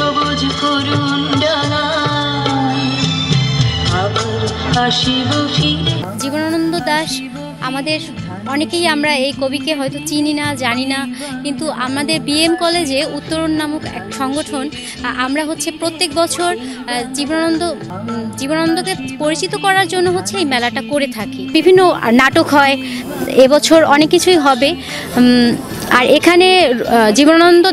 সবুজ ফিরে। জীবনানন্দ দাশ আমাদের অনেকেই আমরা এই কবিকে হয়তো চিনি না জানি না কিন্তু আমাদের বিএম কলেজে উত্তরণ নামক এক সংগঠন আমরা হচ্ছে প্রত্যেক বছর জীবনানন্দ জীবনানন্দকে পরিচিত করার জন্য হচ্ছে এই মেলাটা করে থাকি। বিভিন্ন নাটক হয় এবছর অনেক কিছুই হবে আর এখানে জীবনানন্দ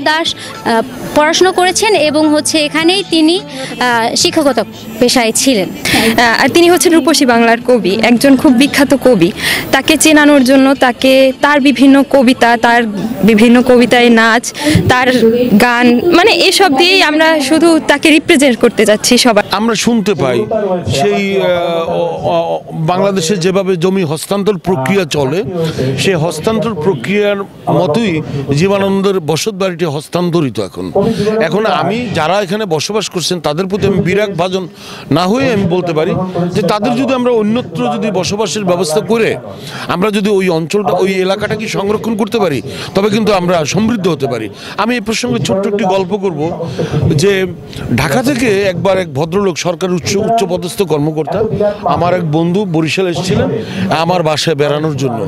আ, পড়াশুনো করেছেন এবং হচ্ছে এখানেই তিনি শিক্ষকতা পেশায় ছিলেন। আর তিনি হচ্ছেন রূপসী বাংলার কবি একজন খুব বিখ্যাত কবি। তাকে চেনানোর জন্য তাকে তার বিভিন্ন কবিতা তার বিভিন্ন কবিতায় নাচ তার গান মানে এসব দিয়েই আমরা শুধু তাকে রিপ্রেজেন্ট করতে যাচ্ছি সবাই আমরা শুনতে পাই সেই বাংলাদেশে যেভাবে জমি হস্তান্তর প্রক্রিয়া চলে সেই হস্তান্তর প্রক্রিয়ার মতোই জীবনানন্দের বসত বাড়িটি হস্তান্তরিত এখন। এখন আমি যারা এখানে বসবাস করছেন, তাদের প্রতি আমি বিরাগ ভাজন না হয়ে আমি বলতে পারি যে তাদের যদি আমরা অন্যত্র যদি বসবাসের ব্যবস্থা করে, আমরা যদি ওই অঞ্চলটা, ওই এলাকাটাকে সংরক্ষণ করতে পারি, তবে কিন্তু আমরা সমৃদ্ধ হতে পারি। আমি এই প্রসঙ্গে ছোট্ট একটি গল্প করব যে ঢাকা থেকে একবার এক ভদ্রলোক সরকার উচ্চ উচ্চ পদস্থ কর্মকর্তা আমার এক বন্ধু বরিশাল এসেছিলেন আমার বাসায় বেড়ানোর জন্য।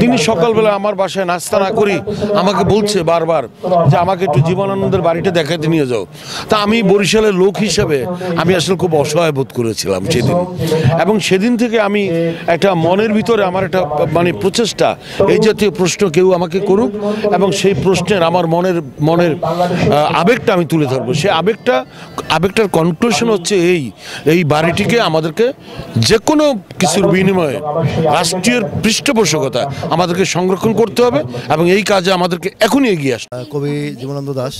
তিনি সকালবেলা আমার বাসায় নাস্তা না করি আমাকে বলছে বারবার যে আমাকে একটু জীবনানন্দের বাড়িটা দেখাতে নিয়ে যাও। তা আমি বরিশালের লোক হিসাবে আমি আসলে খুব অসহায় বোধ করেছিলাম সেদিন। এবং সেদিন থেকে আমি একটা মনের ভিতরে আমার একটা মানে প্রচেষ্টা, এই জাতীয় প্রশ্ন কেউ আমাকে করুক এবং সেই প্রশ্নের আমার মনের মনের আবেগটা আমি তুলে ধরবো। সেই আবেগটা, আবেগটার কনক্লুশন হচ্ছে এই এই বাড়িটিকে আমাদেরকে যে কোনো কিছুর বিনিময়ে রাষ্ট্রীয় পৃষ্ঠপোষকতা আমাদেরকে সংরক্ষণ করতে হবে এবং এই কাজে আমাদেরকে এখনই এগিয়ে আসতে। কবি জীবনানন্দ দাস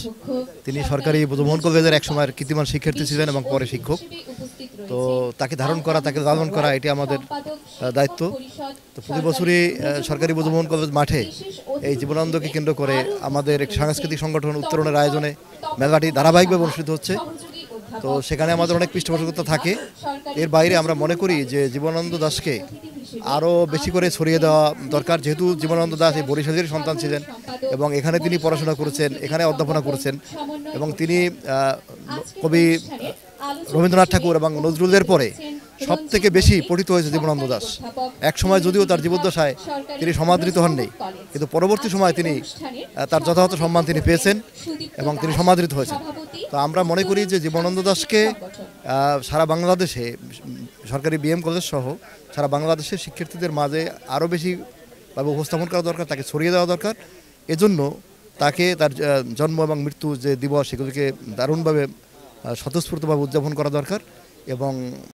তিনি সরকারি বোধমোহন কলেজের এক সময়ের কীর্তিমান শিক্ষার্থী ছিলেন এবং পরে শিক্ষক। তো তাকে ধারণ করা, তাকে লালন করা, এটি আমাদের দায়িত্ব। তো প্রতি বছরই সরকারি বোধমোহন কলেজ মাঠে এই জীবনানন্দকে কেন্দ্র করে আমাদের এক সাংস্কৃতিক সংগঠন উত্তরণের আয়োজনে মেলাটি ধারাবাহিকভাবে অনুষ্ঠিত হচ্ছে। তো সেখানে আমাদের অনেক পৃষ্ঠপোষকতা থাকে। এর বাইরে আমরা মনে করি যে জীবনানন্দ দাসকে আরও বেশি করে ছড়িয়ে দেওয়া দরকার। যেহেতু জীবনানন্দ দাস এই বরিশালের সন্তান ছিলেন এবং এখানে তিনি পড়াশোনা করেছেন, এখানে অধ্যাপনা করেছেন এবং তিনি কবি রবীন্দ্রনাথ ঠাকুর এবং নজরুলের পরে সব থেকে বেশি পঠিত হয়েছে জীবনানন্দ দাস। এক সময় যদিও তার জীবদ্দশায় তিনি সমাদৃত হননি, কিন্তু পরবর্তী সময় তিনি তার যথাযথ সম্মান তিনি পেয়েছেন এবং তিনি সমাদৃত হয়েছেন। তো আমরা মনে করি যে জীবনানন্দ দাসকে সারা বাংলাদেশে, সরকারি বিএম কলেজ সহ সারা বাংলাদেশের শিক্ষার্থীদের মাঝে আরও বেশি ভাবে উপস্থাপন করা দরকার, তাকে ছড়িয়ে দেওয়া দরকার। এজন্য তাকে তার জন্ম এবং মৃত্যু যে দিবস সেগুলিকে দারুণভাবে স্বতঃস্ফূর্তভাবে উদযাপন করা দরকার এবং